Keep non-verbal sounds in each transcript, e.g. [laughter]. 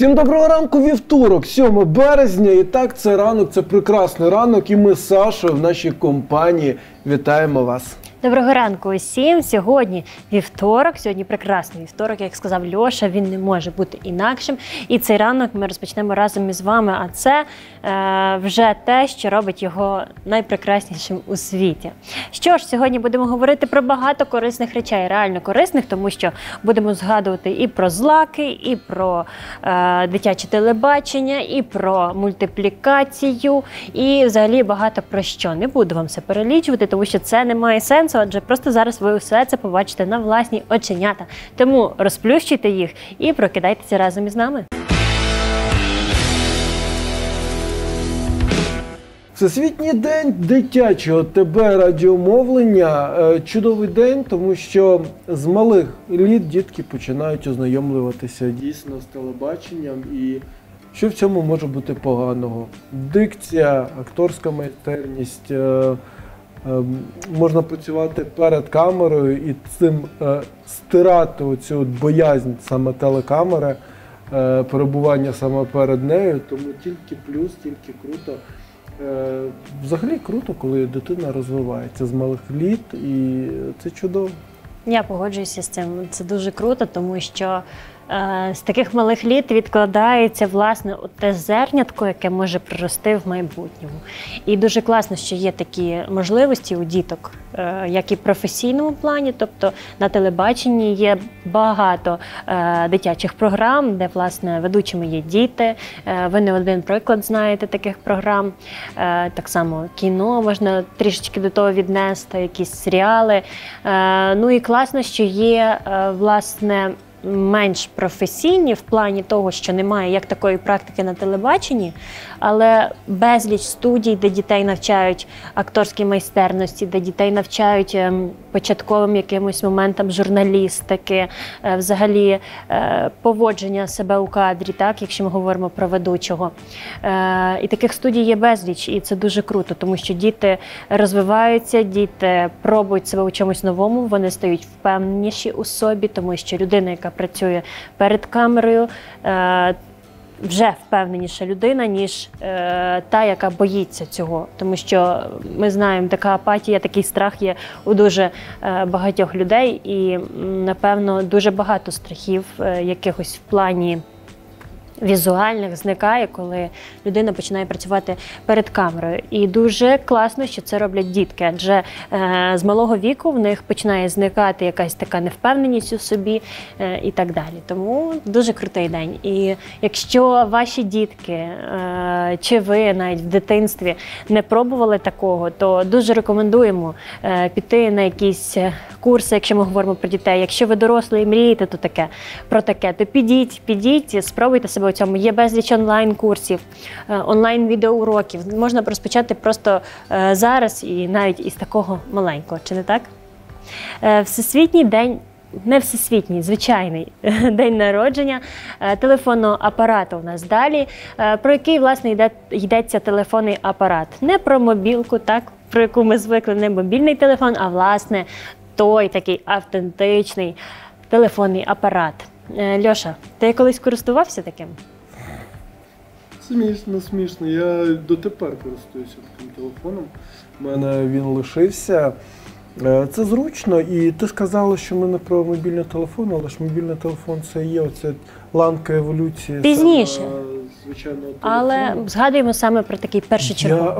Всім доброго ранку, вівторок, 7 березня. І так, це ранок, це прекрасний ранок. І ми з Сашою в нашій компанії вітаємо вас. Доброго ранку усім. Сьогодні вівторок, сьогодні прекрасний вівторок, як сказав Льоша, він не може бути інакшим. І цей ранок ми розпочнемо разом із вами. А це вже те, що робить його найпрекраснішим у світі. Що ж, сьогодні будемо говорити про багато корисних речей, реально корисних, тому що будемо згадувати і про злаки, і про е, дитяче телебачення, і про мультиплікацію, і взагалі багато про що. Не буду вам все перелічувати, тому що це не має сенсу, адже просто зараз ви все це побачите на власні оченята. Тому розплющуйте їх і прокидайтеся разом із нами. Всесвітній день дитячого ТБ радіомовлення. Е, Чудовий день, тому що з малих літ дітки починають ознайомлюватися дійсно з телебаченням і що в цьому може бути поганого? Дикція, акторська майстерність. е, е, Можна працювати перед камерою і цим стирати оцю боязнь саме телекамери, перебування саме перед нею, тому тільки плюс, тільки круто. Е, Взагалі круто, коли дитина розвивається з малих літ, і це чудово. Я погоджуюся з цим. Це дуже круто, тому що з таких малих літ відкладається власне те зернятко, яке може прорости в майбутньому. І дуже класно, що є такі можливості у діток, е, як і в професійному плані, тобто на телебаченні є багато е, дитячих програм, де власне ведучими є діти. Е, ви не один приклад знаєте таких програм. Е, так само кіно можна трішечки до того віднести, якісь серіали. Е, ну і класно, що є е, власне. Менш професійні в плані того, що немає як такої практики на телебаченні, але безліч студій, де дітей навчають акторській майстерності, де дітей навчають ем, початковим якимось моментам журналістики, е, взагалі е, поводження себе у кадрі, так, якщо ми говоримо про ведучого. Е, І таких студій є безліч, і це дуже круто, тому що діти розвиваються, діти пробують себе у чомусь новому, вони стають впевненіші у собі, тому що людина, яка працює перед камерою, вже впевненіша людина, ніж е, та, яка боїться цього. Тому що ми знаємо, така апатія, такий страх є у дуже е, багатьох людей, і напевно дуже багато страхів е, якихось в плані. Візуальних зникає, коли людина починає працювати перед камерою. І дуже класно, що це роблять дітки, адже е, з малого віку в них починає зникати якась така невпевненість у собі е, і так далі. Тому дуже крутий день. І якщо ваші дітки е, чи ви навіть в дитинстві не пробували такого, то дуже рекомендуємо е, піти на якісь е, курси, якщо ми говоримо про дітей. Якщо ви дорослі і мрієте, то таке про таке, то підіть, підіть, спробуйте себе цьому. Є безліч онлайн-курсів, е, онлайн-відеоуроків. Можна розпочати просто е, зараз і навіть із такого маленького, чи не так? Е, Всесвітній день. Не всесвітній, звичайний [laughs] день народження телефонного апарату у нас далі. Про який власне йде йдеться телефонний апарат? Не про мобілку, так про яку ми звикли, не мобільний телефон, а власне той такий автентичний телефонний апарат. Е, Льоша, ти колись користувався таким? Смішно, смішно. Я дотепер користуюся таким телефоном. У мене він лишився. Е, Це зручно, і ти сказала, що ми не про мобільний телефон, але ж мобільний телефон це є оця ланка еволюції. Пізніше. саме, звичайного Але згадуємо саме про такий першочерговий.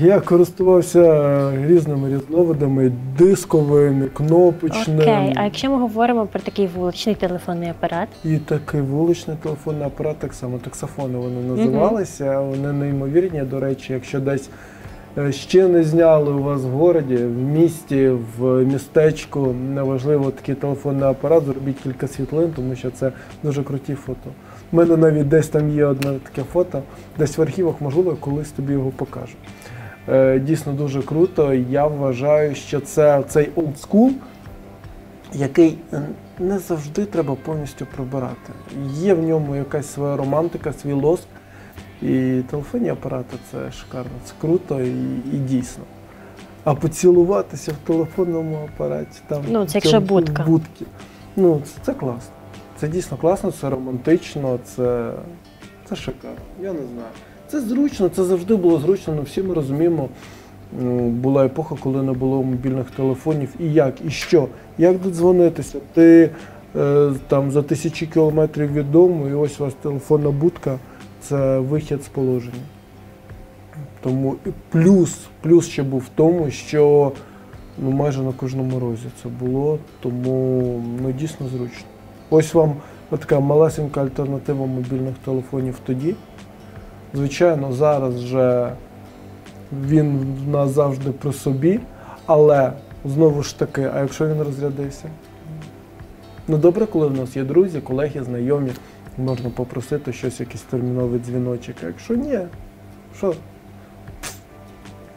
Я, я користувався різними різновидами, дисковими, кнопочними. Окей, а якщо ми говоримо про такий вуличний телефонний апарат, І такий вуличний телефонний апарат, так само таксофони вони називалися. Вони неймовірні. До речі, якщо десь ще не зняли у вас в городі, в місті, в містечку, неважливо такий телефонний апарат, зробіть кілька світлин, тому що це дуже круті фото. У мене навіть десь там є одне таке фото, десь в архівах, можливо, колись тобі його покажу. Е, Дійсно дуже круто. Я вважаю, що це цей олдскул, який е, не завжди треба повністю прибирати. Є в ньому якась своя романтика, свій лоск. І телефонні апарати це шикарно, це круто і, і дійсно. А поцілуватися в телефонному апараті там Ну, це якщо будка. в будці. Ну, це, це класно. Це дійсно класно, це романтично, це, це шикарно. Я не знаю. Це зручно, це завжди було зручно, але всі ми розуміємо. Була епоха, коли не було мобільних телефонів. І як, і що? Як додзвонитися? Ти е, там за тисячі кілометрів від дому, і ось у вас телефонна будка це вихід з положення. Тому плюс, плюс ще був в тому, що ну, майже на кожному розі це було, тому ну, дійсно зручно. Ось вам така малесенька альтернатива мобільних телефонів тоді. Звичайно, зараз вже він в нас завжди при собі, але знову ж таки, а якщо він розрядився? Ну добре, коли в нас є друзі, колеги, знайомі, можна попросити щось, якийсь терміновий дзвіночок. А якщо ні, що?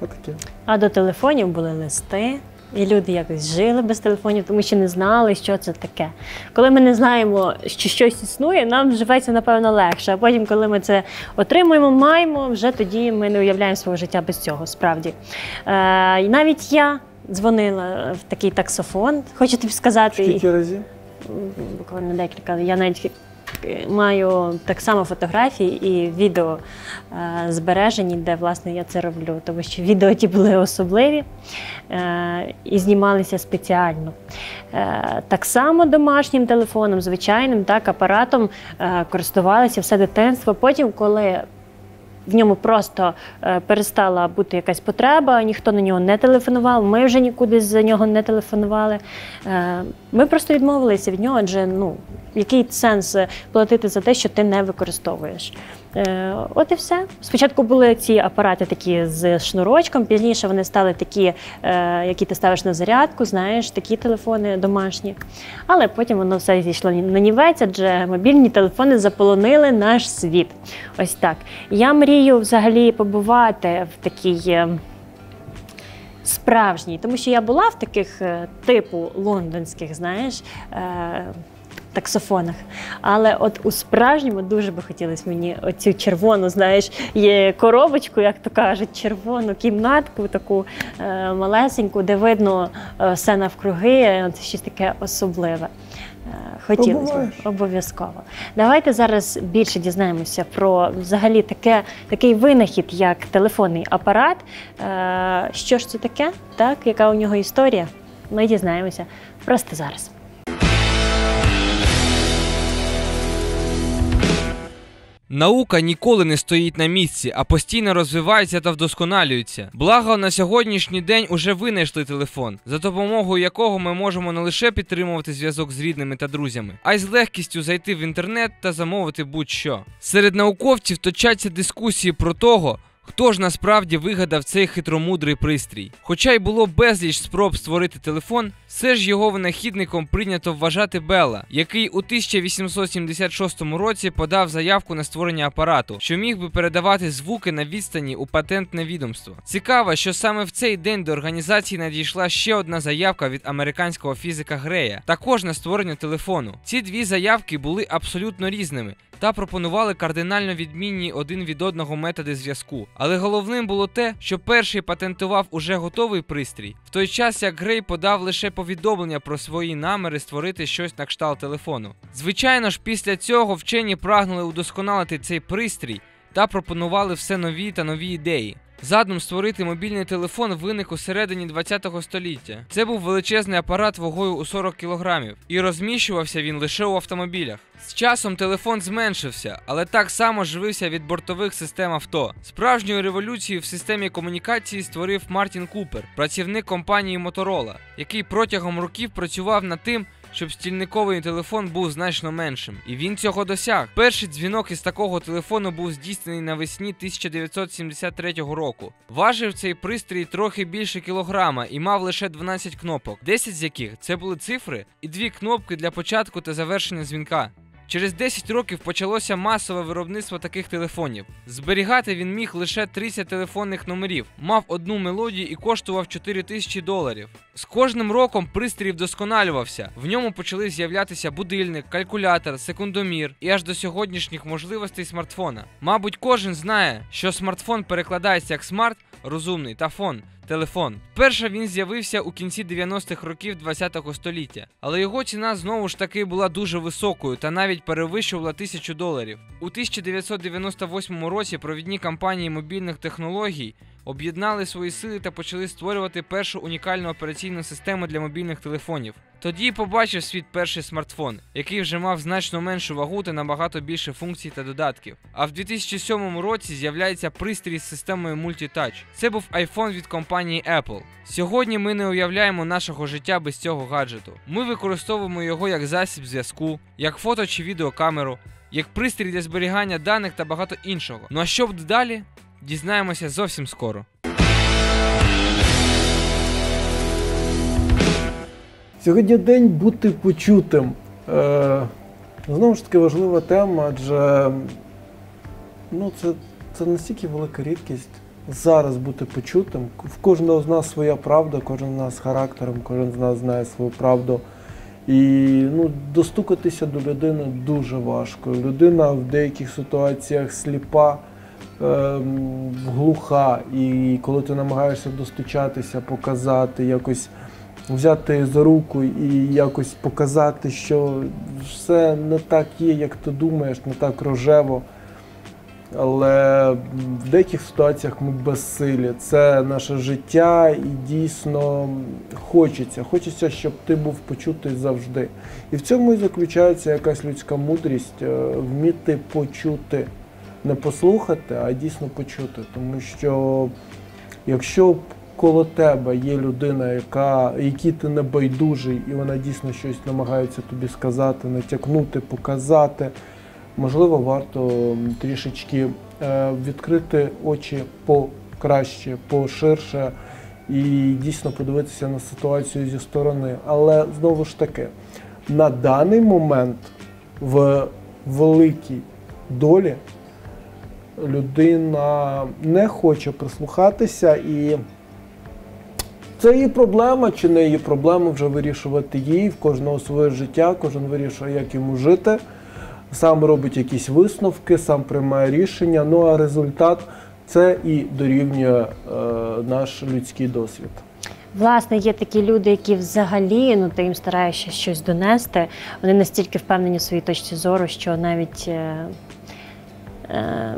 Отаке. А до телефонів були листи, і люди якось жили без телефонів, тому що не знали, що це таке. Коли ми не знаємо, що щось існує, нам живеться напевно легше. А потім, коли ми це отримуємо, маємо, вже тоді ми не уявляємо свого життя без цього. Справді. Е, і навіть я дзвонила в такий таксофон. Хочу тобі сказати, Скільки разів? буквально декілька. Я навіть маю так само фотографії і відео е, збережені, де власне я це роблю, тому що відео ті були особливі е, і знімалися спеціально. Е, так само домашнім телефоном, звичайним так, апаратом е, користувалися все дитинство. Потім, коли в ньому просто е, перестала бути якась потреба, ніхто на нього не телефонував, ми вже нікуди за нього не телефонували. Е, ми просто відмовилися від нього, адже ну, який сенс е, платити за те, що ти не використовуєш. Е, от і все. Спочатку були ці апарати такі з шнурочком, пізніше вони стали такі, е, які ти ставиш на зарядку, знаєш, такі телефони домашні. Але потім воно все зійшло на нівець, адже мобільні телефони заполонили наш світ. Ось так. Я мрію взагалі побувати в такій. е, Справжній, тому що я була в таких типу лондонських, знаєш, таксофонах. Але от у справжньому дуже би хотілося мені оцю червону, знаєш, є коробочку, як то кажуть, червону кімнатку, таку е, малесеньку, де видно е, все навкруги, от щось таке особливе. Е, Хотілося б обов'язково. Давайте зараз більше дізнаємося про взагалі таке, такий винахід, як телефонний апарат. Е, Що ж це таке? Так, яка у нього історія? Ми дізнаємося просто зараз. Наука ніколи не стоїть на місці, а постійно розвивається та вдосконалюється. Благо на сьогоднішній день уже винайшли телефон, за допомогою якого ми можемо не лише підтримувати зв'язок з рідними та друзями, а й з легкістю зайти в інтернет та замовити будь-що. Серед науковців точаться дискусії про того. Хто ж насправді вигадав цей хитромудрий пристрій? Хоча й було безліч спроб створити телефон, все ж його винахідником прийнято вважати Белла, який у 1876 році подав заявку на створення апарату, що міг би передавати звуки на відстані у патентне відомство. Цікаво, що саме в цей день до організації надійшла ще одна заявка від американського фізика Грея, також на створення телефону. Ці дві заявки були абсолютно різними та пропонували кардинально відмінні один від одного методи зв'язку. Але головним було те, що перший патентував уже готовий пристрій, в той час як Грей подав лише повідомлення про свої наміри створити щось на кшталт телефону. Звичайно ж, після цього вчені прагнули удосконалити цей пристрій та пропонували все нові та нові ідеї. Задум створити мобільний телефон виник у середині 20-го століття. Це був величезний апарат вагою у 40 кілограмів, і розміщувався він лише у автомобілях. З часом телефон зменшився, але так само живився від бортових систем авто. Справжньою революцію в системі комунікації створив Мартін Купер, працівник компанії Motorola, який протягом років працював над тим, щоб стільниковий телефон був значно меншим. І він цього досяг. Перший дзвінок із такого телефону був здійснений навесні 1973 року. Важив цей пристрій трохи більше кілограма і мав лише 12 кнопок, 10 з яких це були цифри і дві кнопки для початку та завершення дзвінка. Через 10 років почалося масове виробництво таких телефонів. Зберігати він міг лише 30 телефонних номерів, мав одну мелодію і коштував 4 тисячі доларів. З кожним роком пристрій вдосконалювався. В ньому почали з'являтися будильник, калькулятор, секундомір і аж до сьогоднішніх можливостей смартфона. Мабуть, кожен знає, що смартфон перекладається як смарт розумний та фон телефон. Вперше він з'явився у кінці 90-х років 20-го століття, але його ціна знову ж таки була дуже високою та навіть перевищувала тисячу доларів. У 1998 році провідні компанії мобільних технологій об'єднали свої сили та почали створювати першу унікальну операційну систему для мобільних телефонів. Тоді побачив світ перший смартфон, який вже мав значно меншу вагу та набагато більше функцій та додатків. А в 2007 році з'являється пристрій з системою Multitouch. Це був iPhone від компанії Apple. Сьогодні ми не уявляємо нашого життя без цього гаджету. Ми використовуємо його як засіб зв'язку, як фото чи відеокамеру, як пристрій для зберігання даних та багато іншого. Ну а що буде далі? Дізнаємося зовсім скоро. Сьогодні день бути почутим. Е, знову ж таки важлива тема, адже ну, це, це настільки велика рідкість зараз бути почутим. В кожного з нас своя правда, кожен з нас з характером, кожен з нас знає свою правду. І ну, достукатися до людини дуже важко. Людина в деяких ситуаціях сліпа, ем, глуха, і коли ти намагаєшся достучатися, показати, якось взяти за руку і якось показати, що все не так є, як ти думаєш, не так рожево. Але в деяких ситуаціях ми безсилі. Це наше життя і дійсно хочеться. Хочеться, щоб ти був почутий завжди. І в цьому і заключається якась людська мудрість е, вміти почути, не послухати, а дійсно почути. Тому що якщо коло тебе є людина, яка, якій ти не байдужий, і вона дійсно щось намагається тобі сказати, натякнути, показати. Можливо, варто трішечки е, відкрити очі покраще, поширше і дійсно подивитися на ситуацію зі сторони. Але знову ж таки, на даний момент в великій долі людина не хоче прислухатися і. Це її проблема чи не її проблема вже вирішувати їй, в кожного своє життя, кожен вирішує, як йому жити, сам робить якісь висновки, сам приймає рішення. Ну а результат це і дорівнює е, наш людський досвід. Власне, є такі люди, які взагалі, ну ти їм стараєшся щось донести. Вони настільки впевнені в своїй точці зору, що навіть. Е, е,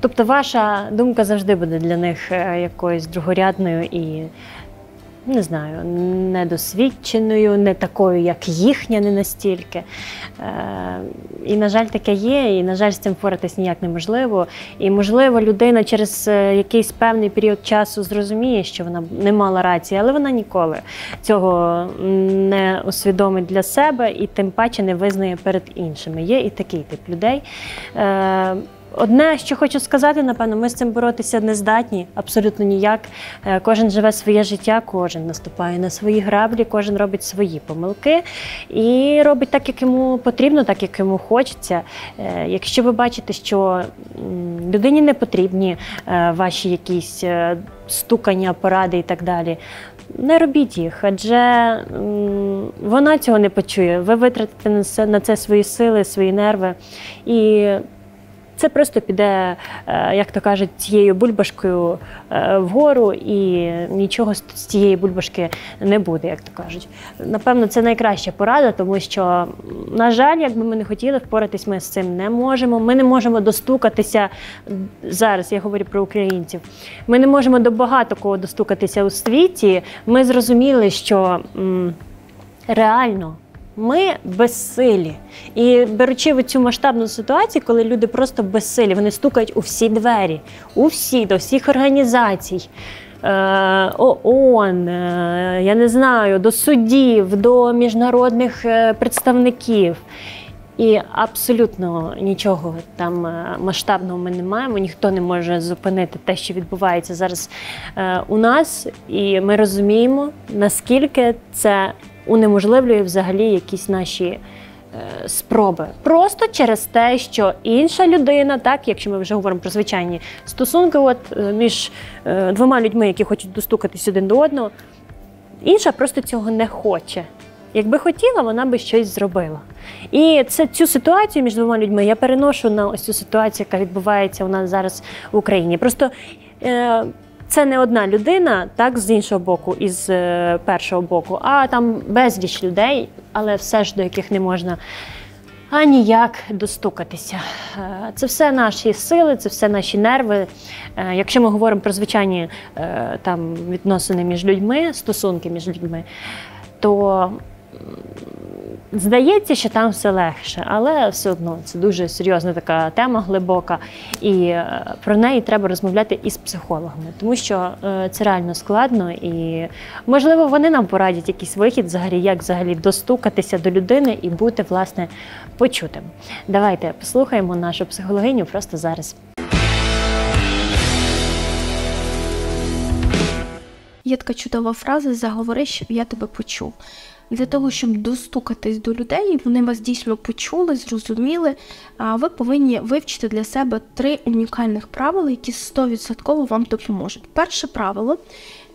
тобто ваша думка завжди буде для них е, якоюсь другорядною і. Не знаю, недосвідченою, не такою, як їхня, не настільки. Е, і, на жаль, таке є, і, на жаль, з цим впоратись ніяк неможливо. І, можливо, людина через е, якийсь певний період часу зрозуміє, що вона не мала рації, але вона ніколи цього не усвідомить для себе і тим паче не визнає перед іншими. Є і такий тип людей. Одне, що хочу сказати, напевно, ми з цим боротися не здатні, абсолютно ніяк. Е, Кожен живе своє життя, кожен наступає на свої граблі, кожен робить свої помилки і робить так, як йому потрібно, так як йому хочеться. Е, Якщо ви бачите, що людині не потрібні е, ваші якісь стукання, поради і так далі. Не робіть їх, адже вона цього не почує. Ви витратите на це, на це свої сили, свої нерви. І це просто піде, е, як то кажуть, цією бульбашкою е, вгору, і нічого з цієї бульбашки не буде, як то кажуть. Напевно, це найкраща порада, тому що, на жаль, якби ми не хотіли впоратись, ми з цим не можемо. Ми не можемо достукатися зараз. Я говорю про українців. Ми не можемо до багато кого достукатися у світі. Ми зрозуміли, що м, реально. Ми безсилі. І беручи в цю масштабну ситуацію, коли люди просто безсилі, вони стукають у всі двері, у всі, до всіх організацій. е, ООН, е, я не знаю, до судів, до міжнародних е, представників. І абсолютно нічого там масштабного ми не маємо. Ніхто не може зупинити те, що відбувається зараз у нас. І ми розуміємо, наскільки це унеможливлює взагалі якісь наші е, спроби. Просто через те, що інша людина, так, якщо ми вже говоримо про звичайні стосунки, от е, між е, двома людьми, які хочуть достукатись один до одного, інша просто цього не хоче. Якби хотіла, вона би щось зробила. І це цю ситуацію між двома людьми я переношу на ось цю ситуацію, яка відбувається у нас зараз в Україні. Просто е, це не одна людина, так з іншого боку, із е, першого боку, а там безліч людей, але все ж до яких не можна а ніяк достукатися. Е, Це все наші сили, це все наші нерви. Е, Якщо ми говоримо про звичайні там відносини між людьми, стосунки між людьми, то здається, що там все легше, але все одно це дуже серйозна така тема, глибока, і е, про неї треба розмовляти із психологами, тому що е, це реально складно, і можливо вони нам порадять якийсь вихід, взагалі, як взагалі достукатися до людини і бути власне почутим. Давайте послухаємо нашу психологиню просто зараз. Є така чудова фраза заговори, щоб я тебе почув. Для того, щоб достукатись до людей, вони вас дійсно почули, зрозуміли. Ви повинні вивчити для себе три унікальних правила, які 100% вам допоможуть. Перше правило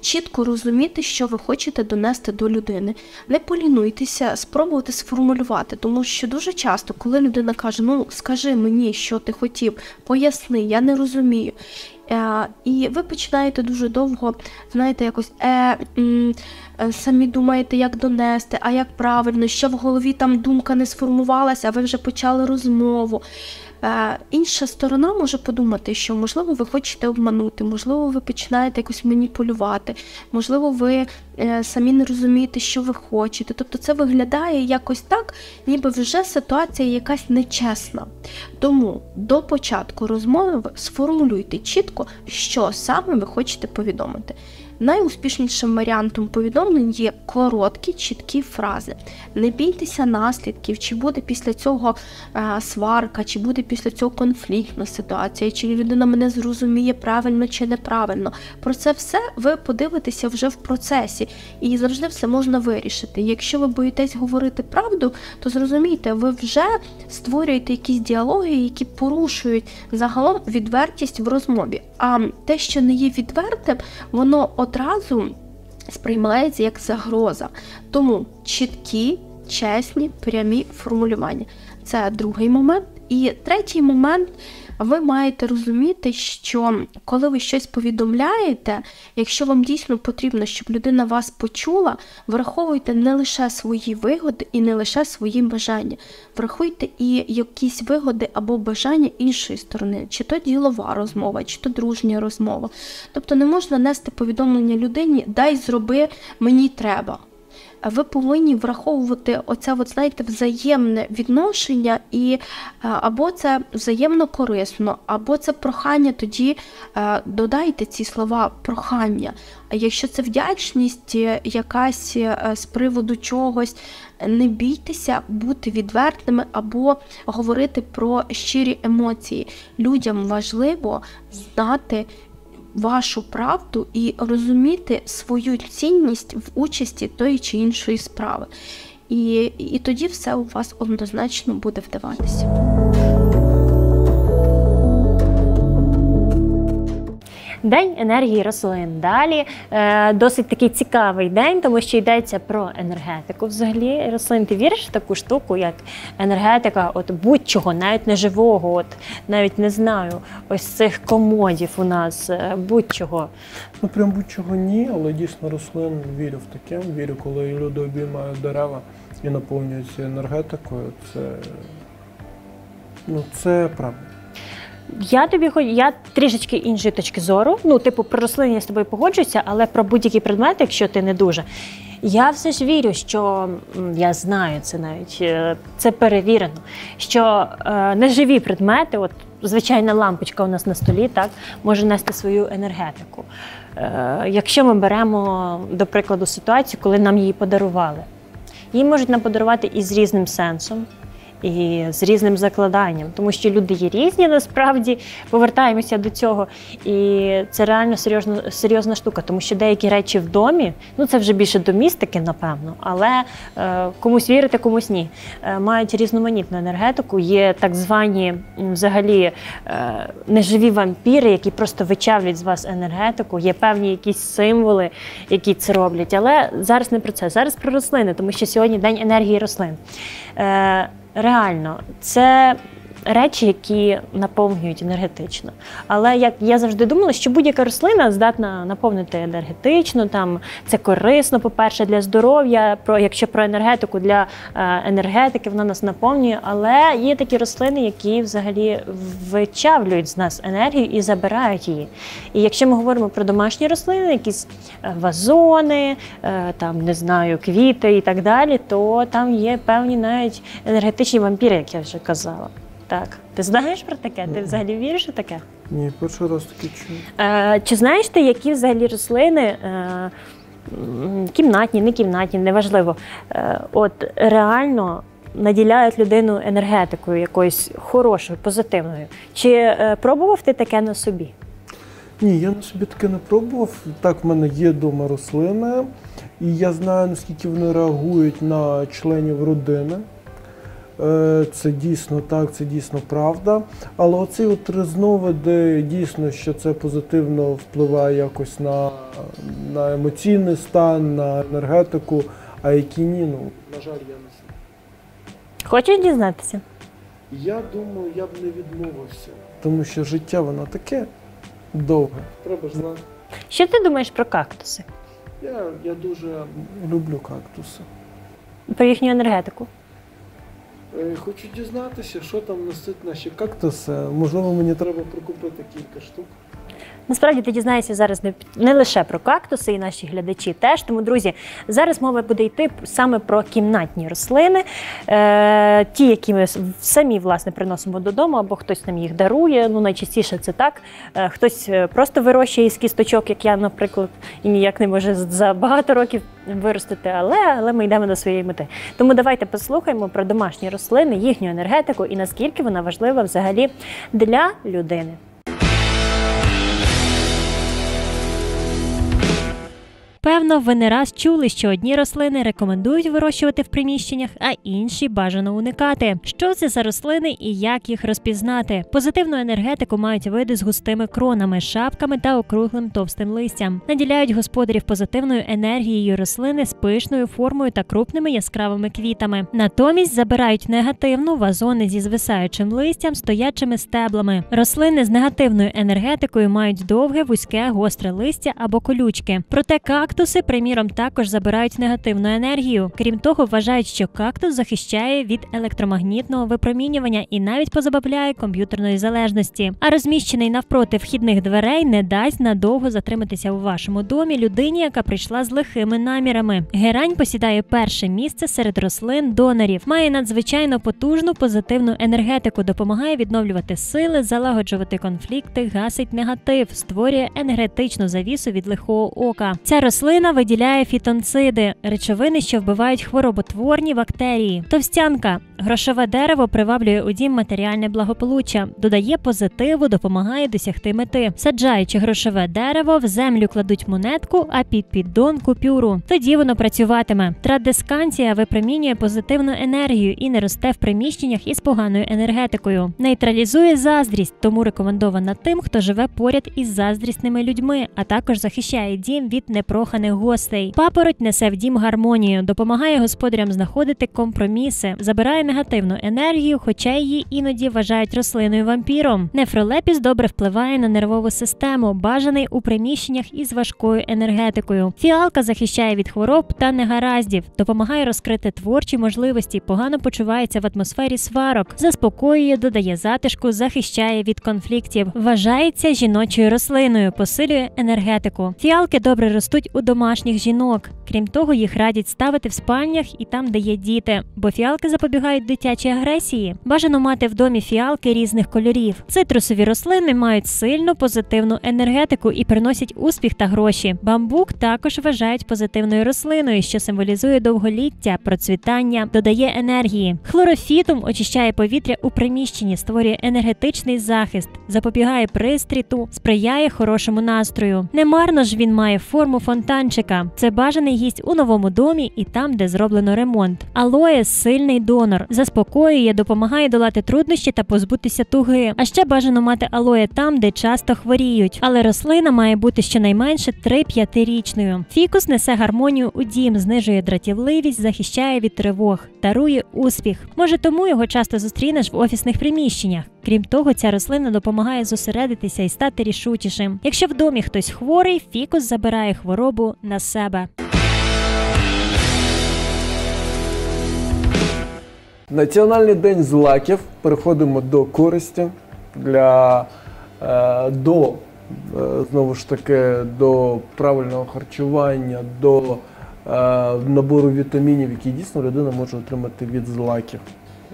чітко розуміти, що ви хочете донести до людини. Не полінуйтеся, спробувати сформулювати, тому що дуже часто, коли людина каже: Ну скажи мені, що ти хотів, поясни, я не розумію. Е, і ви починаєте дуже довго, знаєте, якось е, самі думаєте, як донести, а як правильно, що в голові там думка не сформувалася, а ви вже почали розмову. Е, інша сторона може подумати, що можливо ви хочете обманути, можливо, ви починаєте якось маніпулювати, можливо, ви е, самі не розумієте, що ви хочете. Тобто це виглядає якось так, ніби вже ситуація якась нечесна. Тому до початку розмови сформулюйте чітко, що саме ви хочете повідомити. Найуспішнішим варіантом повідомлень є короткі, чіткі фрази. Не бійтеся наслідків, чи буде після цього е, сварка, чи буде після цього конфліктна ситуація, чи людина мене зрозуміє правильно чи неправильно. Про це все ви подивитеся вже в процесі, і завжди все можна вирішити. Якщо ви боїтесь говорити правду, то зрозумійте, ви вже створюєте якісь діалоги, які порушують загалом відвертість в розмові. А те, що не є відвертим, воно одразу сприймається як загроза. Тому чіткі, чесні, прямі формулювання. Це другий момент. І третій момент. Ви маєте розуміти, що коли ви щось повідомляєте, якщо вам дійсно потрібно, щоб людина вас почула, враховуйте не лише свої вигоди і не лише свої бажання. Врахуйте і якісь вигоди або бажання іншої сторони, чи то ділова розмова, чи то дружня розмова. Тобто не можна нести повідомлення людині Дай зроби, мені треба. Ви повинні враховувати оце, от, знаєте, взаємне відношення, і е, або це взаємно корисно, або це прохання, тоді е, додайте ці слова прохання. А якщо це вдячність, е, якась з приводу чогось, не бійтеся бути відвертими або говорити про щирі емоції. Людям важливо знати вашу правду і розуміти свою цінність в участі тої чи іншої справи. І, і тоді все у вас однозначно буде вдаватися. День енергії рослин. Далі е, досить такий цікавий день, тому що йдеться про енергетику. Взагалі, рослин, ти віриш в таку штуку, як енергетика, от будь-чого, навіть не живого, от навіть не знаю, ось цих комодів у нас, е, будь-чого. Ну прям будь-чого ні, але дійсно рослин вірю в таке. Вірю, коли люди обіймають дерева і наповнюються енергетикою. Це ну це правда. Я тобі я трішечки іншої точки зору. Ну, типу, про рослини я з тобою погоджуюся, але про будь-який предмет, якщо ти не дуже. Я все ж вірю, що я знаю це навіть, е, це перевірено. Що е, неживі предмети, от звичайна лампочка у нас на столі, так, може нести свою енергетику. Е, якщо ми беремо, до прикладу, ситуацію, коли нам її подарували, її можуть нам подарувати і з різним сенсом і з різним закладанням, тому що люди є різні, насправді повертаємося до цього. І це реально серйозна, серйозна штука, тому що деякі речі в домі, ну це вже більше до містики, напевно, але е, комусь вірити, комусь ні. Е, мають різноманітну енергетику. Є так звані взагалі е, неживі вампіри, які просто вичавлять з вас енергетику. Є певні якісь символи, які це роблять. Але зараз не про це. Зараз про рослини, тому що сьогодні день енергії рослин. Е, реально, це речі, які наповнюють енергетично. Але як я завжди думала, що будь-яка рослина здатна наповнити енергетично, там це корисно, по-перше, для здоров'я. Про якщо про енергетику для е, енергетики вона нас наповнює. Але є такі рослини, які взагалі вичавлюють з нас енергію і забирають її. І якщо ми говоримо про домашні рослини, якісь е, вазони, е, там не знаю, квіти і так далі, то там є певні навіть енергетичні вампіри, як я вже казала. Так, ти знаєш про таке? Ти взагалі віриш у таке? Ні, перший раз таки чую. Е, чи знаєш ти, які взагалі рослини, е, кімнатні, не кімнатні, неважливо, е, от реально наділяють людину енергетикою якоюсь хорошою, позитивною? Чи е, пробував ти таке на собі? Ні, я на собі таке не пробував. Так, в мене є вдома рослини, і я знаю, наскільки вони реагують на членів родини. Е, Це дійсно так, це дійсно правда. Але оці от різновиди, дійсно, що це позитивно впливає якось на, на емоційний стан, на енергетику, а які ні, ну, на жаль, я не знаю. Хочеш дізнатися? Я думаю, я б не відмовився, тому що життя воно таке довге. Треба ж знати. Що ти думаєш про кактуси? Я, я дуже люблю кактуси. Про їхню енергетику? Е, Хочу дізнатися, що там носить наші кактуси. Можливо, мені треба прикупити кілька штук. Насправді ти дізнаєшся зараз не, не лише про кактуси, і наші глядачі теж. Тому, друзі, зараз мова буде йти саме про кімнатні рослини, е, ті, які ми самі власне приносимо додому, або хтось нам їх дарує. Ну найчастіше це так. Е, хтось е, просто вирощує із кісточок, як я, наприклад, і ніяк не може за багато років виростити, але, але ми йдемо до своєї мети. Тому давайте послухаємо про домашні рослини, їхню енергетику і наскільки вона важлива взагалі для людини. Певно, ви не раз чули, що одні рослини рекомендують вирощувати в приміщеннях, а інші бажано уникати. Що це за рослини і як їх розпізнати? Позитивну енергетику мають види з густими кронами, шапками та округлим товстим листям. Наділяють господарів позитивною енергією рослини з пишною формою та крупними яскравими квітами. Натомість забирають негативну вазони зі звисаючим листям, стоячими стеблами. Рослини з негативною енергетикою мають довге, вузьке, гостре листя або колючки. Проте кактуси, приміром, також забирають негативну енергію. Крім того, вважають, що кактус захищає від електромагнітного випромінювання і навіть позабавляє комп'ютерної залежності. А розміщений навпроти вхідних дверей не дасть надовго затриматися у вашому домі людині, яка прийшла з лихими намірами. Герань посідає перше місце серед рослин донорів, має надзвичайно потужну позитивну енергетику, допомагає відновлювати сили, залагоджувати конфлікти, гасить негатив, створює енергетичну завісу від лихого ока. Ця рослина виділяє фітонциди, речовини, що вбивають хвороботворні бактерії. Товстянка грошове дерево приваблює у дім матеріальне благополуччя, додає позитиву, допомагає досягти мети. Саджаючи грошове дерево, в землю кладуть монетку, а під піддон купюру. Тоді воно працюватиме. Традисканція випромінює позитивну енергію і не росте в приміщеннях із поганою енергетикою. Нейтралізує заздрість, тому рекомендована тим, хто живе поряд із заздрісними людьми, а також захищає дім від непроханих гостей. Папороть несе в дім гармонію, допомагає господарям знаходити компроміси, забирає негативну енергію, хоча її іноді вважають рослиною вампіром. Нефролепіс добре впливає на нервову систему, бажаний у приміщеннях із важкою енергетикою. Фіалка захищає від хвороб та негараздів, допомагає розкрити творчі можливості, погано почувається в атмосфері сварок, заспокоює, додає затишку, захищає від конфліктів, вважається жіночою рослиною, посилює енергетику. Фіалки добре ростуть у домашніх жінок. Крім того, їх радять ставити в спальнях і там, де є діти, бо фіалки запобігають дитячій агресії. Бажано мати в домі фіалки різних кольорів. Цитрусові рослини мають сильну позитивну енергетику і приносять успіх та гроші. Бамбук також вважають позитивною рослиною, що символізує довголіття, процвітання, додає енергії. Хлорофітум очищає повітря у приміщенні, створює енергетичний захист, запобігає пристріту, сприяє хорошому настрою. Немарно ж він має форму фонтанчика, одуванчика. Це бажаний гість у новому домі і там, де зроблено ремонт. Алоє сильний донор, заспокоює, допомагає долати труднощі та позбутися туги. А ще бажано мати алоє там, де часто хворіють. Але рослина має бути щонайменше 3-5 річною. Фікус несе гармонію у дім, знижує дратівливість, захищає від тривог, дарує успіх. Може, тому його часто зустрінеш в офісних приміщеннях. Крім того, ця рослина допомагає зосередитися і стати рішучішим. Якщо в домі хтось хворий, фікус забирає хворобу на себе. Національний день злаків. Переходимо до користі для е, до е, знову ж таки до правильного харчування, до е, набору вітамінів, які дійсно людина може отримати від злаків.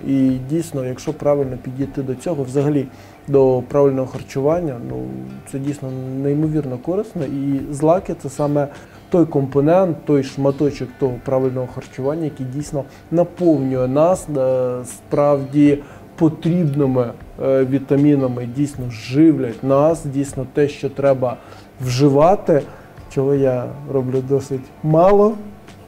І дійсно, якщо правильно підійти до цього, взагалі до правильного харчування, ну це дійсно неймовірно корисно. І злаки це саме той компонент, той шматочок того правильного харчування, який дійсно наповнює нас е, справді потрібними е, вітамінами, дійсно живлять нас, дійсно те, що треба вживати, чого я роблю досить мало.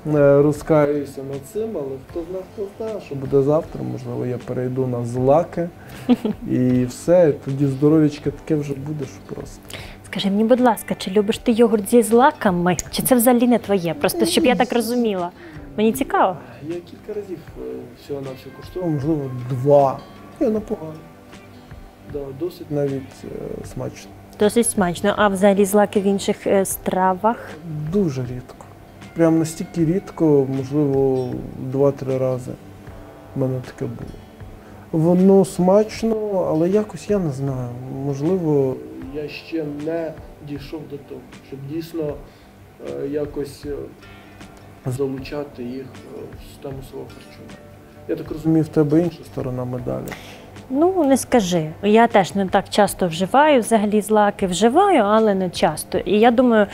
Е, Розкаюся над цим, але хто знає, хто знає, що буде завтра, можливо, я перейду на злаки [laughs] і все, тоді здоров'ячка таке вже буде, що просто. Скажи мені, будь ласка, чи любиш ти йогурт зі злаками? Чи це взагалі не твоє? Просто щоб я так розуміла. Мені цікаво. Я кілька разів е, всього на всього куштував, можливо, два. Я непогано. Да, досить навіть е, смачно. Досить смачно. А взагалі злаки в інших е, стравах? Дуже рідко. Прям настільки рідко, можливо, два-три рази в мене таке було. Воно смачно, але якось я не знаю. Можливо, я ще не дійшов до того, щоб дійсно е, якось е, залучати їх е, в систему свого харчування. Я так розумію, в тебе інша сторона медалі. Ну, не скажи. Я теж не так часто вживаю взагалі злаки. Вживаю, але не часто. І я думаю,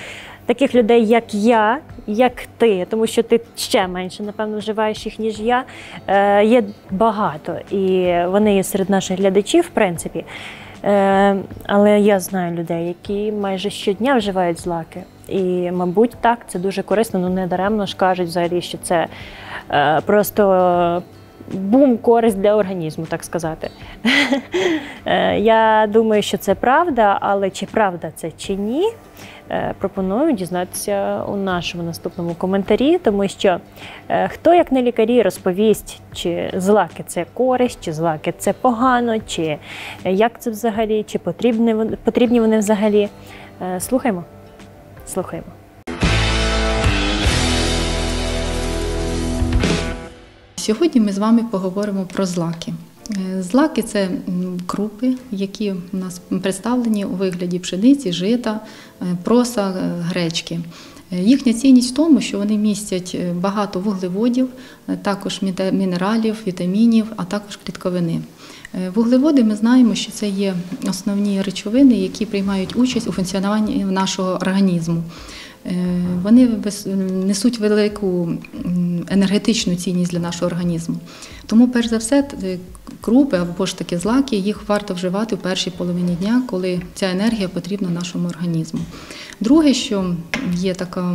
таких людей, як я, як ти, тому що ти ще менше, напевно, вживаєш їх, ніж я, е, є багато. І вони є серед наших глядачів, в принципі. Е, але я знаю людей, які майже щодня вживають злаки. І, мабуть, так, це дуже корисно, ну не даремно ж кажуть взагалі, що це е, просто бум користь для організму, так сказати. [laughs] Я думаю, що це правда, але чи правда це чи ні, пропоную дізнатися у нашому наступному коментарі, тому що е, хто, як не лікарі, розповість, чи злаки це користь, чи злаки це погано, чи як це взагалі, чи потрібні потрібні вони взагалі. Е, Слухаймо. Слухаємо. Сьогодні ми з вами поговоримо про злаки. Е, Злаки це крупи, які у нас представлені у вигляді пшениці, жита, е, проса, е, гречки. Їхня цінність в тому, що вони містять багато вуглеводів, також мінералів, вітамінів, а також клітковини. Вуглеводи ми знаємо, що це є основні речовини, які приймають участь у функціонуванні нашого організму. Е, Вони несуть велику енергетичну цінність для нашого організму. Тому, перш за все, крупи або ж таки злаки, їх варто вживати в першій половині дня, коли ця енергія потрібна нашому організму. Друге, що є така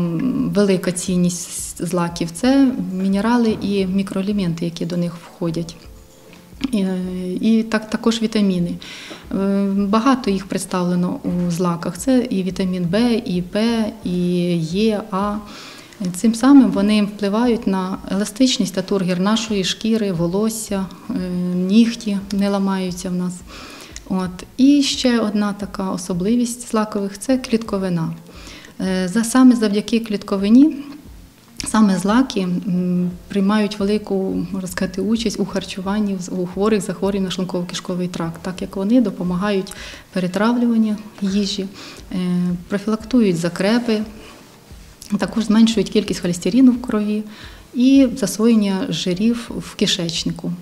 велика цінність злаків, це мінерали і мікроелементи, які до них входять. І, і так, також вітаміни. Е, Багато їх представлено у злаках. Це і вітамін В, і П, і Е, А. Цим самим вони впливають на еластичність та тургір нашої шкіри, волосся, е, нігті не ламаються в нас. От. І ще одна така особливість злакових це клітковина. Е, саме завдяки клітковині Саме злаки приймають велику можна сказати, участь у харчуванні у хворих захворювань на шлунково-кишковий тракт, так як вони допомагають перетравлюванню їжі, е, профілактують закрепи, також зменшують кількість холестерину в крові і засвоєння жирів в кишечнику.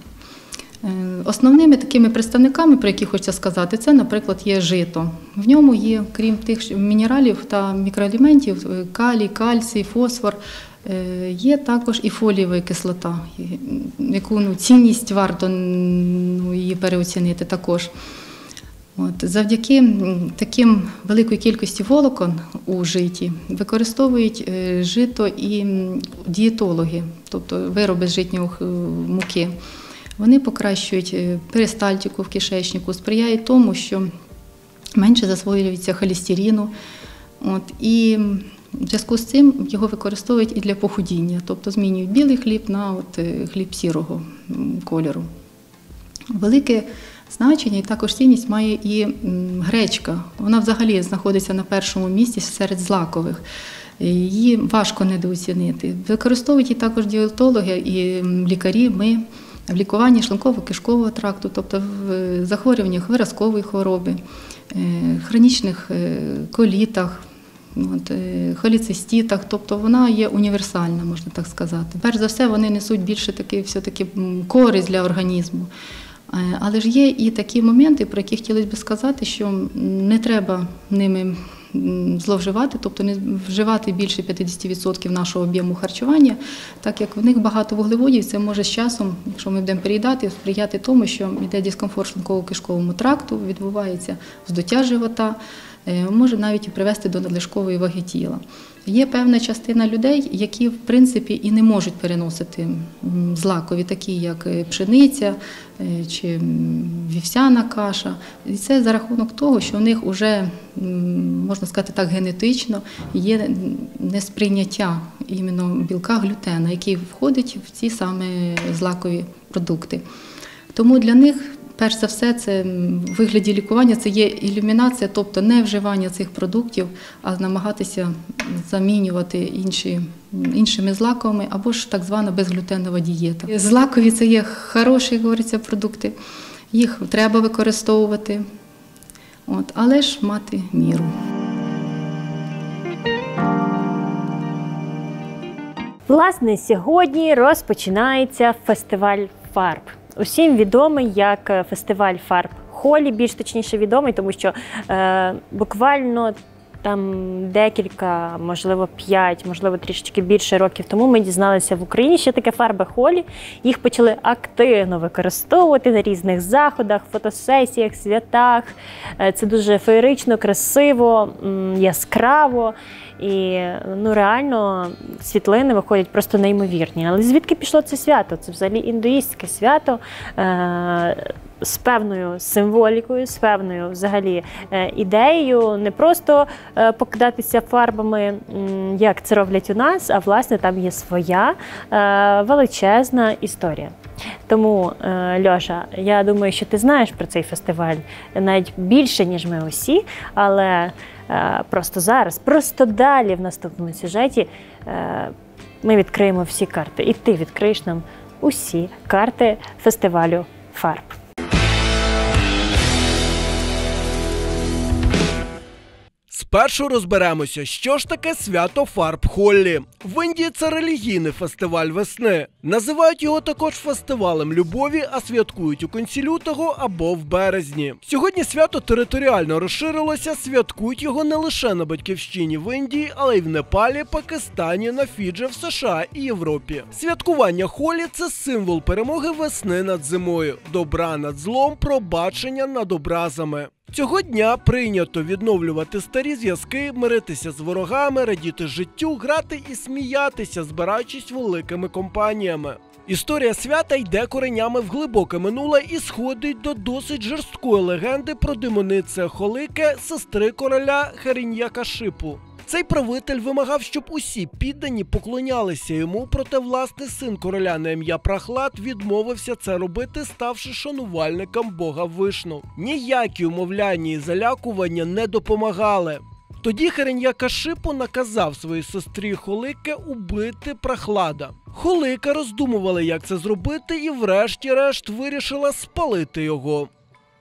Е, Основними такими представниками, про які хочеться сказати, це, наприклад, є жито. В ньому є, крім тих мінералів та мікроелементів, е, калій, кальцій, фосфор. Е, Є також і фолієва кислота, яку ну, цінність варто ну, її переоцінити також. От, завдяки таким великої кількості волокон у житі використовують е, жито і дієтологи, тобто вироби з житньої муки. Вони покращують е, перистальтику в кишечнику, сприяють тому, що менше засвоюється холестерину. От, і в зв'язку з цим його використовують і для похудіння, тобто змінюють білий хліб на от, е, хліб сірого кольору. Велике значення і також цінність має і гречка. Вона взагалі знаходиться на першому місці серед злакових. Її важко недооцінити. Використовують її також дієтологи і лікарі. Ми в лікуванні шлунково-кишкового тракту, тобто в е, захворюваннях виразкової хвороби, е, хронічних колітах, от, е, холецистітах, тобто вона є універсальна, можна так сказати. Перш за все, вони несуть більше таки, все-таки користь для організму. Е, Але ж є і такі моменти, про які хотілося б сказати, що не треба ними зловживати, тобто не вживати більше 50% нашого об'єму харчування, так як в них багато вуглеводів, це може з часом, якщо ми будемо переїдати, сприяти тому, що йде дискомфорт шлунково-кишковому тракту, відбувається здуття живота, може навіть привести до надлишкової ваги тіла. Є певна частина людей, які в принципі і не можуть переносити злакові, такі як е, пшениця е, чи вівсяна каша. І це за рахунок того, що в них вже, можна сказати так, генетично є несприйняття іменно білка глютена, який входить в ці саме злакові продукти. Тому для них перш за все, це в вигляді лікування це є ілюмінація, тобто не вживання цих продуктів, а намагатися замінювати інші, іншими злаковими або ж так звана безглютенова дієта. Злакові це є хороші, як говориться, продукти, їх треба використовувати, от, але ж мати міру. Власне, сьогодні розпочинається фестиваль фарб. Усім відомий як е, фестиваль фарб Холі, більш точніше відомий, тому що е, буквально там декілька, можливо, п'ять, можливо, трішечки більше років тому ми дізналися в Україні, що таке фарби холі. Їх почали активно використовувати на різних заходах, фотосесіях, святах. Е, Це дуже феєрично, красиво, яскраво. І ну реально світлини виходять просто неймовірні. Але звідки пішло це свято? Це взагалі індуїстське свято е- з певною символікою, з певною взагалі е- ідеєю, не просто е- покидатися фарбами, як це роблять у нас, а власне там є своя е- величезна історія. Тому, е, Льоша, я думаю, що ти знаєш про цей фестиваль навіть більше, ніж ми усі, але е, просто зараз, просто далі в наступному сюжеті е, ми відкриємо всі карти, і ти відкриєш нам усі карти фестивалю фарб. Спершу розберемося, що ж таке свято фарб Холлі. В Індії це релігійний фестиваль весни. Називають його також фестивалем любові, а святкують у кінці лютого або в березні. Сьогодні свято територіально розширилося. Святкують його не лише на батьківщині в Індії, але й в Непалі, Пакистані, на Фіджі, в США і Європі. Святкування Холі це символ перемоги весни над зимою, добра над злом, пробачення над образами. Цього дня прийнято відновлювати старі зв'язки, миритися з ворогами, радіти життю, грати і сміятися, збираючись великими компаніями. Історія свята йде коренями в глибоке минуле і сходить до досить жорсткої легенди про демонице Холике, сестри короля Херіньякашипу. Цей правитель вимагав, щоб усі піддані поклонялися йому, проте власний син короля на ім'я Прахлад відмовився це робити, ставши шанувальником бога Вишну. Ніякі умовляння і залякування не допомагали. Тоді Хереньякашипу наказав своїй сестрі Холике убити Прахлада. Холика роздумувала, як це зробити, і врешті-решт вирішила спалити його.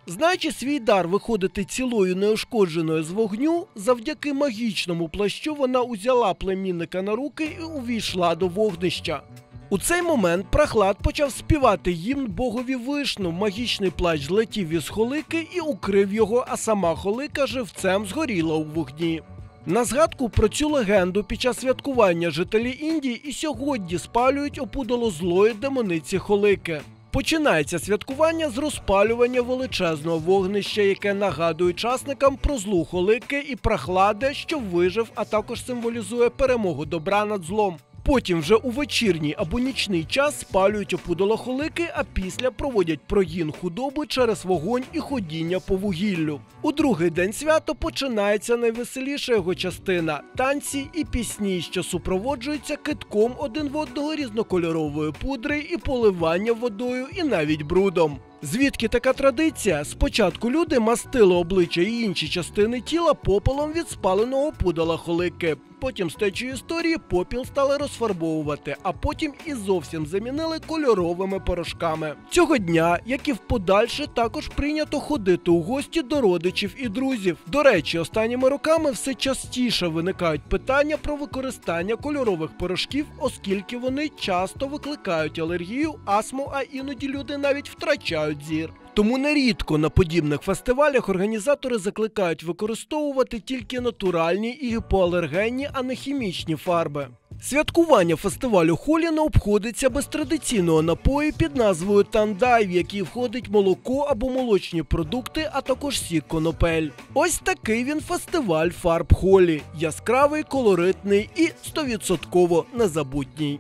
Знаючи свій дар виходити цілою неушкодженою з вогню, завдяки магічному плащу вона узяла племінника на руки і увійшла до вогнища. У цей момент прохлад почав співати гімн богові вишну. Магічний плащ злетів із холики і укрив його, а сама холика живцем згоріла у вогні. На згадку про цю легенду під час святкування жителі Індії і сьогодні спалюють опудало злої демониці холики. Починається святкування з розпалювання величезного вогнища, яке нагадує учасникам про злу холики і прохлади, що вижив, а також символізує перемогу добра над злом. Потім вже у вечірній або нічний час спалюють опудала холики, а після проводять проїн худоби через вогонь і ходіння по вугіллю. У другий день свято починається найвеселіша його частина танці і пісні, що супроводжуються китком один в одного різнокольорової пудри і поливання водою, і навіть брудом. Звідки така традиція? Спочатку люди мастили обличчя і інші частини тіла попелом від спаленого пудала холики. Потім з течією історії попіл стали розфарбовувати, а потім і зовсім замінили кольоровими порошками. Цього дня, як і в подальше, також прийнято ходити у гості до родичів і друзів. До речі, останніми роками все частіше виникають питання про використання кольорових порошків, оскільки вони часто викликають алергію, астму, а іноді люди навіть втрачають зір. Тому нерідко на подібних фестивалях організатори закликають використовувати тільки натуральні і гіпоалергенні, а не хімічні фарби. Святкування фестивалю Холіна обходиться без традиційного напою під назвою Тандай, в який входить молоко або молочні продукти, а також сік конопель. Ось такий він фестиваль фарб Холі. Яскравий, колоритний і 100% незабутній.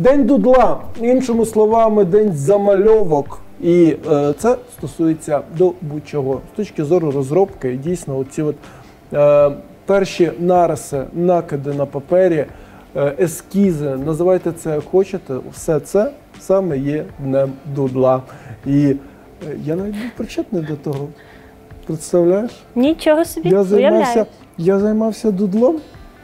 День дудла, іншими словами, день замальовок. І е, це стосується до будь-чого. З точки зору розробки, дійсно, оці от, е, перші нариси, накиди на папері, е, ескізи, називайте це як хочете, все це саме є днем дудла. І е, я навіть був причетний до того. Представляєш? Нічого собі Я займався, уявляю. я займався дудлом,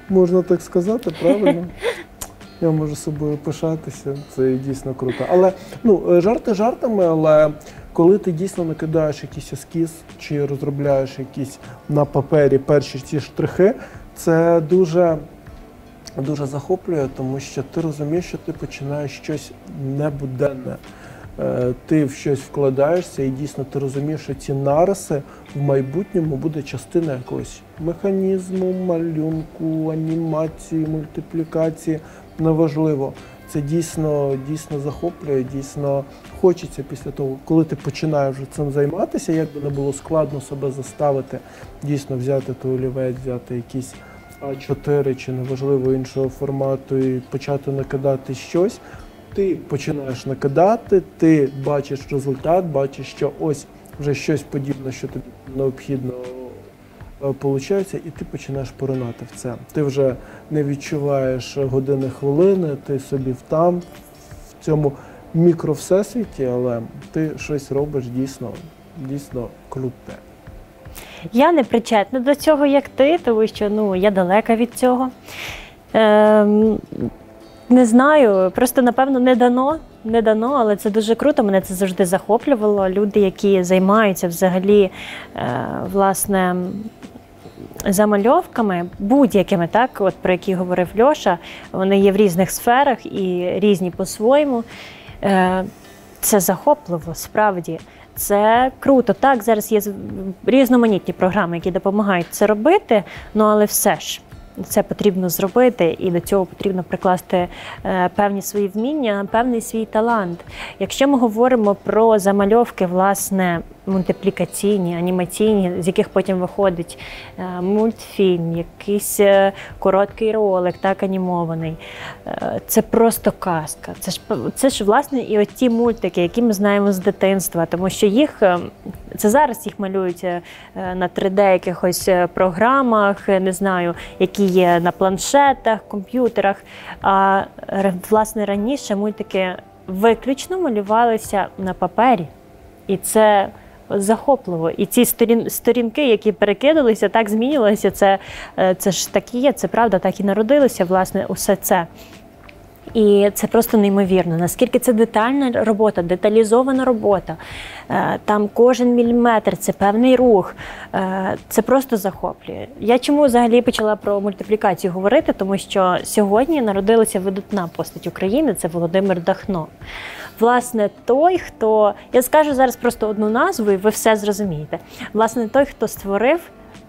можна так сказати, правильно. [laughs] Я можу собою пишатися, це дійсно круто. Але ну, е, жарти жартами, але коли ти дійсно накидаєш якийсь ескіз чи розробляєш якісь на папері перші ці штрихи, це дуже, дуже захоплює, тому що ти розумієш, що ти починаєш щось небуденне. Е, Ти в щось вкладаєшся, і дійсно ти розумієш, що ці нариси в майбутньому буде частина якогось механізму, малюнку, анімації, мультиплікації. Неважливо. Це дійсно, дійсно захоплює, дійсно хочеться після того, коли ти починаєш вже цим займатися, як би не було складно себе заставити, дійсно взяти той олівець, взяти якісь А4 чи неважливо іншого формату і почати накидати щось. Ти починаєш накидати, ти бачиш результат, бачиш, що ось вже щось подібне, що тобі необхідно Получається, і ти починаєш поринати в це. Ти вже не відчуваєш години хвилини, ти собі там, в цьому мікровсесвіті, але ти щось робиш дійсно, дійсно круте. Я не причетна до цього, як ти, тому що ну, я далека від цього. Ем, не знаю, просто напевно не дано. Не дано, але це дуже круто. Мене це завжди захоплювало. Люди, які займаються взагалі е, власне замальовками, будь-якими, так, от про які говорив Льоша, вони є в різних сферах і різні по-своєму. Е, Це захопливо, справді. Це круто. Так, зараз є різноманітні програми, які допомагають це робити, ну але все ж. Це потрібно зробити, і до цього потрібно прикласти е, певні свої вміння, певний свій талант. Якщо ми говоримо про замальовки, власне, мультиплікаційні, анімаційні, з яких потім виходить е, мультфільм, якийсь е, короткий ролик, так анімований, е, це просто казка. Це ж це ж власне і от ті мультики, які ми знаємо з дитинства, тому що їх це зараз їх малюють на 3D якихось програмах, не знаю, які є на планшетах, комп'ютерах. А власне раніше мультики виключно малювалися на папері. І це захопливо. І ці сторін, сторінки, які перекидалися, так змінювалися. Це, е, це ж так і є, це правда, так і народилося, власне, усе це. І це просто неймовірно. Наскільки це детальна робота, деталізована робота. Е, Там кожен міліметр, це певний рух. Е, Це просто захоплює. Я чому взагалі почала про мультиплікацію говорити? Тому що сьогодні народилася видатна постать України це Володимир Дахно. Власне, той, хто я скажу зараз просто одну назву, і ви все зрозумієте. Власне, той, хто створив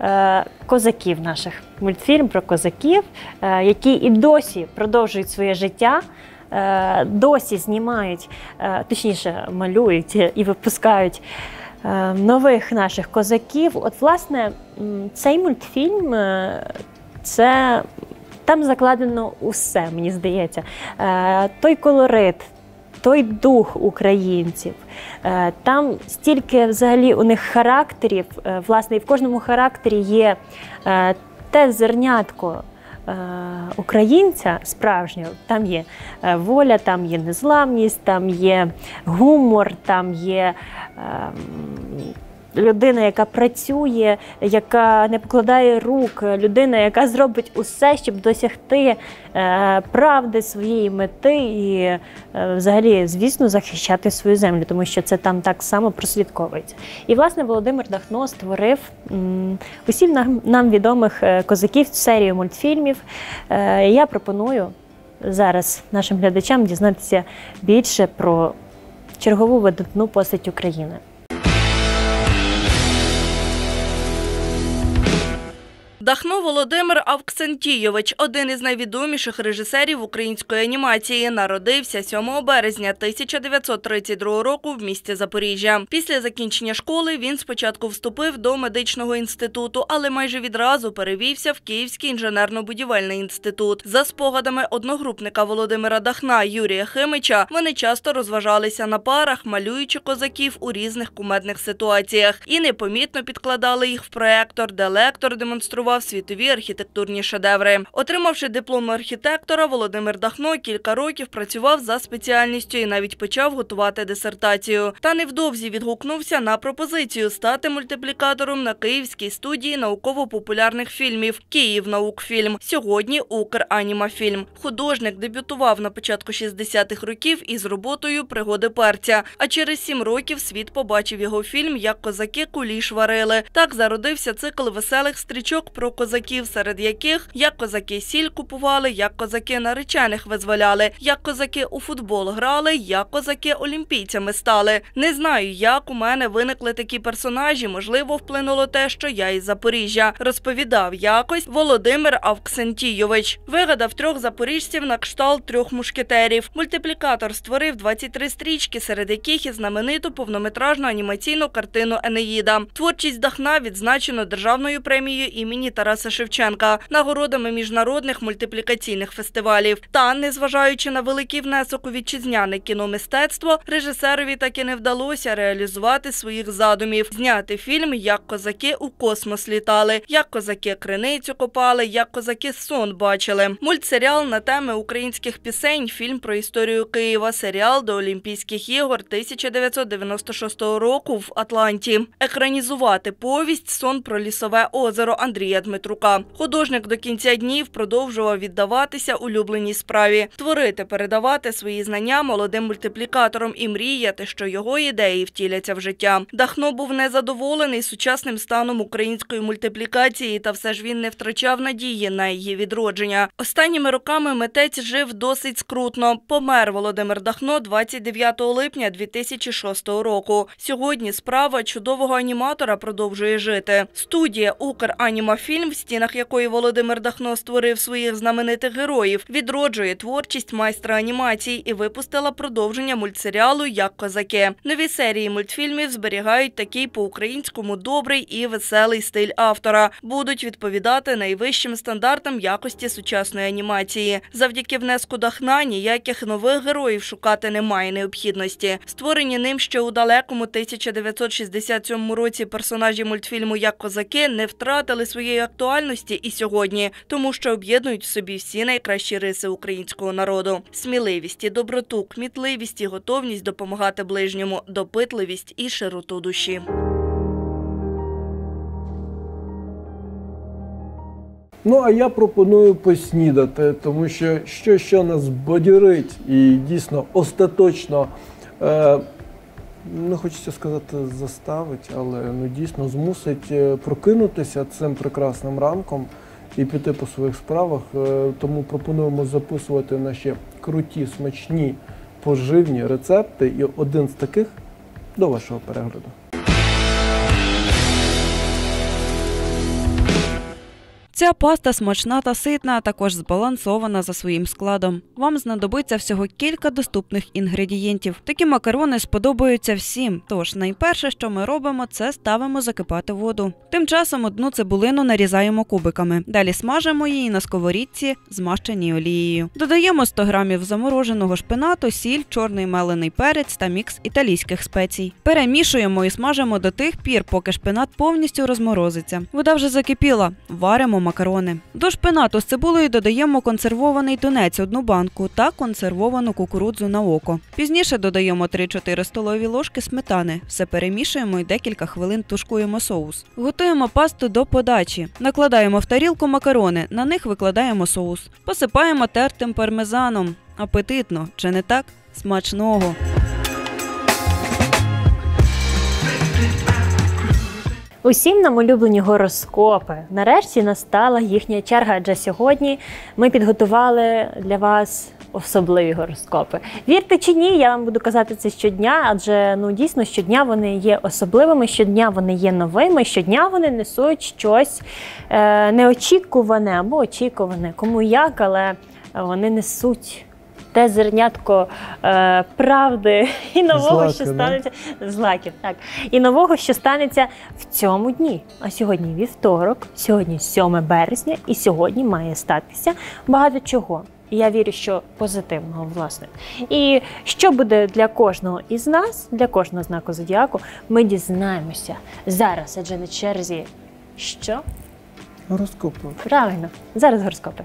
е, козаків наших. Мультфільм про козаків, е, які і досі продовжують своє життя. е, Досі знімають, точніше, малюють і випускають нових наших козаків. От, власне, цей мультфільм це там закладено усе, мені здається. Той колорит, той дух українців. Е, Там стільки взагалі у них характерів, е, власне, і в кожному характері є е, те зернятко. Українця справжнього, там є воля, там є незламність, там є гумор, там є ем, людина, яка працює, яка не покладає рук, людина, яка зробить усе, щоб досягти е, правди своєї мети і е, взагалі, звісно, захищати свою землю, тому що це там так само прослідковується. І власне Володимир Дахно створив усім нам, відомих е, козаків серію мультфільмів. Я пропоную зараз нашим глядачам дізнатися більше про чергову видатну постать України. Дахно Володимир Авксентійович, один із найвідоміших режисерів української анімації, народився 7 березня 1932 року в місті Запоріжжя. Після закінчення школи він спочатку вступив до медичного інституту, але майже відразу перевівся в Київський інженерно-будівельний інститут. За спогадами одногрупника Володимира Дахна Юрія Химича, вони часто розважалися на парах, малюючи козаків у різних кумедних ситуаціях і непомітно підкладали їх в проектор, де лектор демонстрував світові архітектурні шедеври. Отримавши диплом архітектора, Володимир Дахно кілька років працював за спеціальністю і навіть почав готувати дисертацію. Та невдовзі відгукнувся на пропозицію стати мультиплікатором на київській студії науково-популярних фільмів Київ наукфільм. Сьогодні Укранімафільм. Художник дебютував на початку 60-х років із роботою Пригоди перця. А через сім років світ побачив його фільм Як козаки куліш варили. Так зародився цикл веселих стрічок про козаків, серед яких як козаки сіль купували, як козаки наречених визволяли, як козаки у футбол грали, як козаки олімпійцями стали. Не знаю, як у мене виникли такі персонажі. Можливо, вплинуло те, що я із Запоріжжя. Розповідав якось Володимир Авксентійович. Вигадав трьох запоріжців на кшталт трьох мушкетерів. Мультиплікатор створив 23 стрічки, серед яких і знамениту повнометражну анімаційну картину Енеїда. Творчість Дахна відзначено державною премією імені Тараса Шевченка, нагородами міжнародних мультиплікаційних фестивалів. Та, незважаючи на великий внесок у вітчизняне кіномистецтво, режисерові таки не вдалося реалізувати своїх задумів, зняти фільм Як козаки у космос літали, як козаки криницю копали, як козаки сон бачили. Мультсеріал на теми українських пісень, фільм про історію Києва, серіал до Олімпійських ігор 1996 року в Атланті. Екранізувати повість Сон про лісове озеро Андрія Дмитрука. Художник до кінця днів продовжував віддаватися улюбленій справі, творити, передавати свої знання молодим мультиплікаторам і мріяти, що його ідеї втіляться в життя. Дахно був незадоволений сучасним станом української мультиплікації, та все ж він не втрачав надії на її відродження. Останніми роками митець жив досить скрутно. Помер Володимир Дахно 29 липня 2006 року. Сьогодні справа чудового аніматора продовжує жити. Студія Укранімафільм, стінах якої Володимир Дахно створив своїх знаменитих героїв, відроджує творчість майстра анімації і випустила продовження мультсеріалу Як козаки. Нові серії мультфільмів зберігають такий по-українському добрий і веселий стиль автора. Будуть відповідати найвищим стандартам якості сучасної анімації. Завдяки внеску Дахна ніяких нових героїв шукати немає необхідності. Створені ним ще у далекому 1967 році персонажі мультфільму Як козаки не втратили своєї актуальності і сьогодні, тому що об'єднують в собі всі найкращі риси українського народу: сміливість доброту, кмітливість і готовність допомагати ближньому, допитливість і широту душі. Ну, а я пропоную поснідати, тому що що, що нас бодірить і дійсно остаточно, е, не хочеться сказати, заставить, але ну, дійсно змусить е, прокинутися цим прекрасним ранком і піти по своїх справах. Е, тому пропонуємо записувати наші круті, смачні, поживні рецепти. І один з таких до вашого перегляду. Ця паста смачна та ситна, а також збалансована за своїм складом. Вам знадобиться всього кілька доступних інгредієнтів. Такі макарони сподобаються всім. Тож найперше, що ми робимо, це ставимо закипати воду. Тим часом одну цибулину нарізаємо кубиками. Далі смажимо її на сковорідці, змащеній олією. Додаємо 100 грамів замороженого шпинату, сіль, чорний мелений перець та мікс італійських спецій. Перемішуємо і смажимо до тих пір, поки шпинат повністю розморозиться. Вода вже закипіла. Варимо макарони. До шпинату з цибулею додаємо консервований тунець одну банку та консервовану кукурудзу на око. Пізніше додаємо 3-4 столові ложки сметани. Все перемішуємо і декілька хвилин тушкуємо соус. Готуємо пасту до подачі. Накладаємо в тарілку макарони, на них викладаємо соус. Посипаємо тертим пармезаном. Апетитно, чи не так? Смачного! Усім нам улюблені гороскопи. Нарешті настала їхня черга, адже сьогодні ми підготували для вас особливі гороскопи. Вірте чи ні, я вам буду казати це щодня, адже ну дійсно щодня вони є особливими, щодня вони є новими, щодня вони несуть щось е, неочікуване або очікуване, кому як, але вони несуть. Те зернятко е, правди [laughs] і нового, Злаки, що станеться злаків, так і нового, що станеться в цьому дні. А сьогодні вівторок, сьогодні 7 березня, і сьогодні має статися багато чого. Я вірю, що позитивного, власне. І що буде для кожного із нас, для кожного знаку зодіаку, ми дізнаємося зараз, адже на черзі що? Гороскопи. Правильно, зараз гороскопи.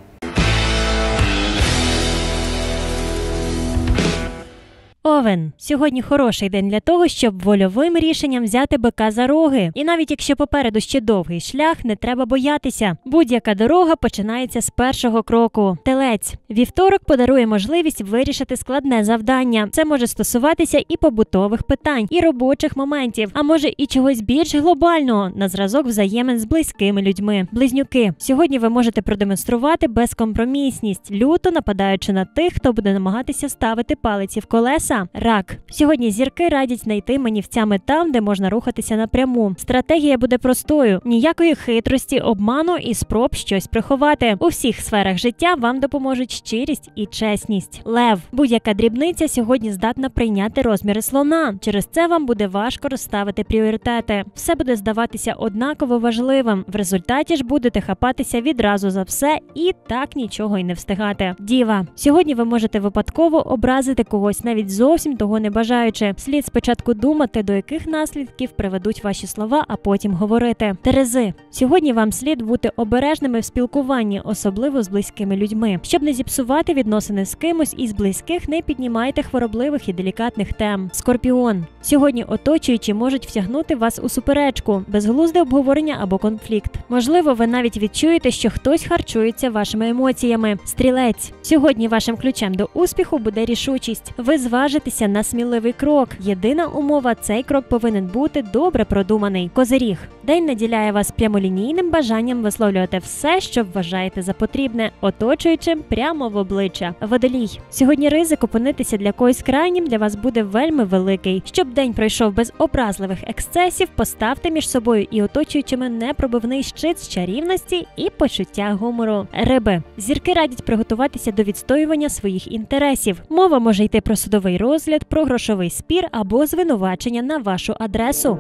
Овен, сьогодні хороший день для того, щоб вольовим рішенням взяти бика за роги. І навіть якщо попереду ще довгий шлях, не треба боятися. Будь-яка дорога починається з першого кроку. Телець вівторок подарує можливість вирішити складне завдання. Це може стосуватися і побутових питань, і робочих моментів, а може і чогось більш глобального на зразок взаємин з близькими людьми. Близнюки сьогодні ви можете продемонструвати безкомпромісність, люто нападаючи на тих, хто буде намагатися ставити палиці в колеса. Рак сьогодні зірки радять знайти манівцями там, де можна рухатися напряму. Стратегія буде простою: ніякої хитрості, обману і спроб щось приховати. У всіх сферах життя вам допоможуть щирість і чесність. Лев, будь-яка дрібниця сьогодні здатна прийняти розміри слона. Через це вам буде важко розставити пріоритети. Все буде здаватися однаково важливим. В результаті ж будете хапатися відразу за все і так нічого й не встигати. Діва, сьогодні ви можете випадково образити когось навіть зовсім того не бажаючи. Слід спочатку думати, до яких наслідків приведуть ваші слова, а потім говорити. Терези, сьогодні вам слід бути обережними в спілкуванні, особливо з близькими людьми. Щоб не зіпсувати відносини з кимось із близьких, не піднімайте хворобливих і делікатних тем. Скорпіон, сьогодні оточуючі можуть втягнути вас у суперечку, безглузде обговорення або конфлікт. Можливо, ви навіть відчуєте, що хтось харчується вашими емоціями. Стрілець, сьогодні вашим ключем до успіху буде рішучість. Ви зважитеся на сміливий крок. Єдина умова цей крок повинен бути добре продуманий. Козиріг день наділяє вас прямолінійним бажанням висловлювати все, що вважаєте за потрібне, оточуючим прямо в обличчя. Водолій сьогодні ризик опинитися для когось крайнім для вас буде вельми великий. Щоб день пройшов без образливих ексцесів, поставте між собою і оточуючими непробивний щит з чарівності і почуття гумору. Риби зірки радять приготуватися до відстоювання своїх інтересів. Мова може йти про судовий розгляд, про грошовий спір або звинувачення на вашу адресу.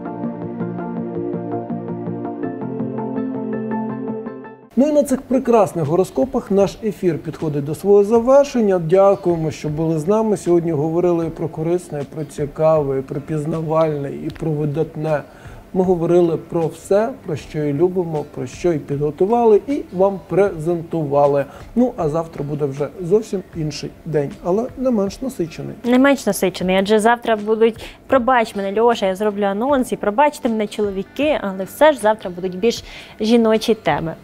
Ну і на цих прекрасних гороскопах наш ефір підходить до свого завершення. Дякуємо, що були з нами. Сьогодні говорили про корисне, про цікаве, і про пізнавальне, і про видатне. Ми говорили про все, про що і любимо, про що і підготували, і вам презентували. Ну а завтра буде вже зовсім інший день, але не менш насичений. Не менш насичений, адже завтра будуть пробач мене, Льоша, я зроблю анонс і пробачте мене чоловіки, але все ж завтра будуть більш жіночі теми.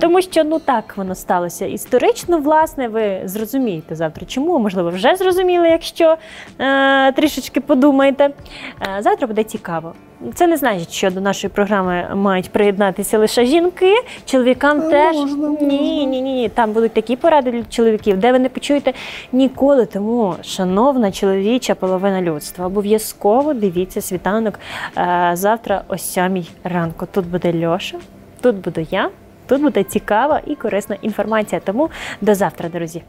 Тому що ну так воно сталося історично, власне, ви зрозумієте завтра, чому можливо вже зрозуміли, якщо е, трішечки подумаєте. Е, завтра буде цікаво. Це не значить, що до нашої програми мають приєднатися лише жінки. Чоловікам Та теж можна, ні, можна. ні, ні, ні. Там будуть такі поради для чоловіків, де ви не почуєте ніколи. Тому, шановна чоловіча половина людства, обов'язково дивіться світанок е, завтра о сьомій ранку. Тут буде Льоша, тут буду я. Тут буде цікава і корисна інформація. Тому до завтра, друзі.